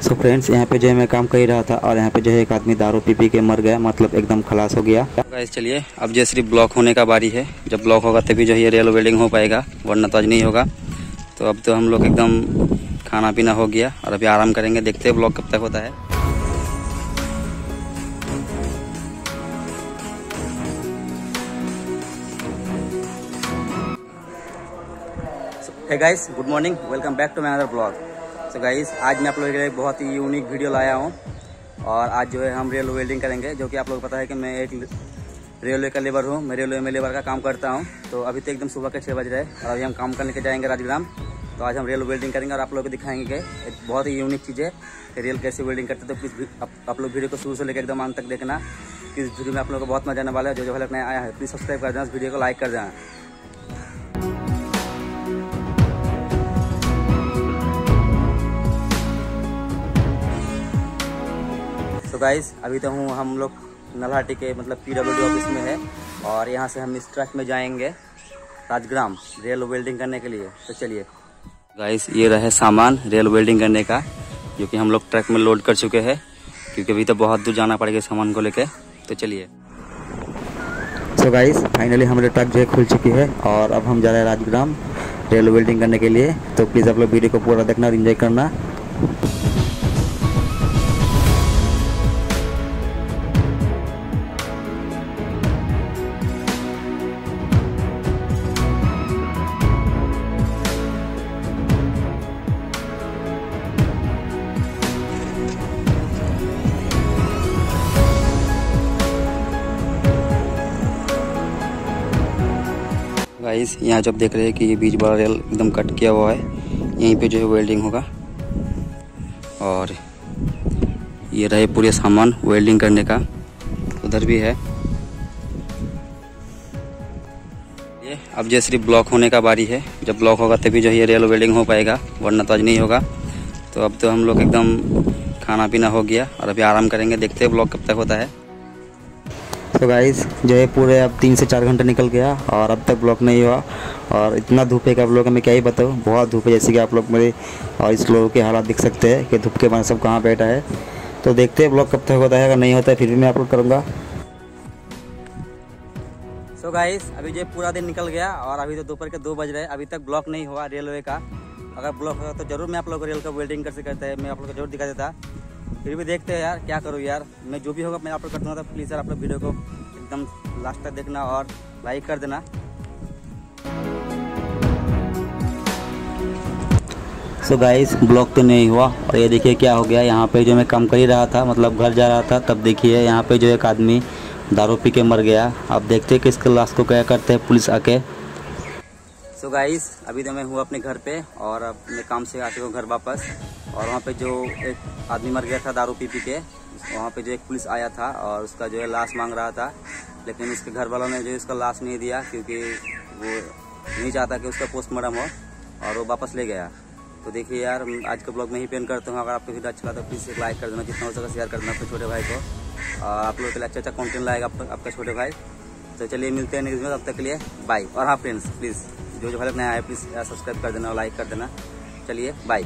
So friends यहाँ पे जो है मैं काम कर ही रहा था और यहाँ पे जो है एक आदमी दारू पी पी के मर गया मतलब एकदम खलास हो गया। गाइस चलिए अब जो सिर्फ़ ब्लॉक होने का बारी है। जब ब्लॉक होगा तभी जो है ये रेल वेल्डिंग हो पाएगा वरना तो आज नहीं होगा। तो अब तो हम लोग एकदम खाना पीना हो गया और अभी आराम करेंगे देखते हैं ब्लॉक कब तक होता है। है guys good morning welcome back to my other blog so guys आज मैं आप लोगों के लिए बहुत ही यूनिक वीडियो लाया हूँ। और आज जो है हम रेल वेल्डिंग करेंगे जो कि आप लोग पता है कि मैं एक रेलवे का लेबर हूँ मैं रेलवे में लेबर का काम करता हूँ। तो अभी तो एकदम सुबह के छः बज रहे और अभी हम काम करने के जाएँगे राजग्राम। तो आज हम रेल वेल्डिंग करेंगे और आप लोग को दिखाएँगे एक बहुत ही यूनिक चीज़ है कि रेल कैसे वेल्डिंग करते तो प्लीज़ आप, लोग वीडियो को शुरू से लेकर एकदम अंत तक देखना। इस वीडियो में आप लोग को बहुत मज़ा आने वाला है। जो जो हल्क नया आया है प्लीज़ सब्सक्राइब कर देना इस वीडियो को लाइक कर देना। तो गाइस अभी तो हूँ हम लोग नल्हाटी के मतलब पीडब्ल्यूडी ऑफ़िस में है और यहाँ से हम इस ट्रक में जाएँगे राजग्राम रेल वेल्डिंग करने के लिए। तो चलिए। गाइस ये रहे सामान रेल वेल्डिंग करने का, जो कि हम लोग ट्रक में लोड कर चुके हैं, क्योंकि अभी तो बहुत दूर जाना पड़ेगा सामान को लेके। तो चलिए। सो गाइस फाइनली हमारे ट्रक जो है खुल चुकी है और अब हम जा रहे हैं राजग्राम रेल वेल्डिंग करने के लिए। तो प्लीज़ आप लोग वीडियो को पूरा देखना और इन्जॉय करना। गाइस, यहाँ जब देख रहे हैं कि ये बीच वाला रेल एकदम कट किया हुआ है। यहीं पे जो है वेल्डिंग होगा। और ये रहे पूरे सामान वेल्डिंग करने का। उधर भी है। ये अब जो सिर्फ़ ब्लॉक होने का बारी है। जब ब्लॉक होगा तभी जो है रेल वेल्डिंग हो पाएगा, वरना तो आज नहीं होगा। तो अब तो हम लोग एकदम खाना पीना हो गया और अभी आराम करेंगे, देखते हैं ब्लॉक कब तक होता है। तो गाइस जो है पूरे अब तीन से चार घंटे निकल गया और अब तक ब्लॉक नहीं हुआ। और इतना धूप है कि आप लोगों मैं क्या ही बताऊँ, बहुत धूप है जैसे कि आप लोग मेरे और इस लोगों के हालात देख सकते हैं कि धूप के बाद सब कहाँ बैठा है। तो देखते हैं ब्लॉक कब तक होता है, अगर नहीं होता है फिर भी मैं अपलोड करूँगा। सो गाइस अभी जो पूरा दिन निकल गया और अभी तो दोपहर के दो बज रहे अभी तक ब्लॉक नहीं हुआ रेलवे का। अगर ब्लॉक होगा तो ज़रूर मैं आप लोग रेल का वेल्डिंग कर सकता है, मैं आप लोग को ज़रूर दिखा देता। फिर भी देखते हैं यार, क्या करूँ यार। मैं जो भी होगा मैं अपलोड कर दूँगा तो प्लीज़ यार आप लोग वीडियो को एकदम लास्ट तक देखना और लाइक कर देना। सो गाइस ब्लॉक तो नहीं हुआ और ये देखिए क्या हो गया। यहाँ पे जो मैं काम कर ही रहा था मतलब घर जा रहा था, तब देखिए यहाँ पे जो एक आदमी दारू पी के मर गया। आप देखते हैं कि इसके लाश को क्या करते हैं पुलिस आके। सो गाइस अभी तो मैं हूँ अपने घर पे और अब मैं काम से आ चुका हूँ घर वापस। और वहाँ पे जो एक आदमी मर गया था दारू पी पी के, वहाँ पे जो एक पुलिस आया था और उसका जो है लाश मांग रहा था, लेकिन उसके घर वालों ने जो इसका लाश नहीं दिया क्योंकि वो नहीं चाहता कि उसका पोस्टमार्टम हो और वो वापस ले गया। तो देखिए यार आज का ब्लॉग में ही पेन करता हूँ। अगर आपको वीडियो अच्छा लगा तो प्लीज़ एक लाइक कर देना, जितना हो सके शेयर कर देना अपने छोटे भाई को। और आप लोग के लिए अच्छा अच्छा कॉन्टेंट लाएगा आपका छोटे भाई। तो चलिए, मिलते हैं नेक्स्ट में। तब तक के लिए बाय और हाँ फ्रेंड्स प्लीज़ जो जो भाई नया है प्लीज़ सब्सक्राइब कर देना और लाइक कर देना। चलिए बाय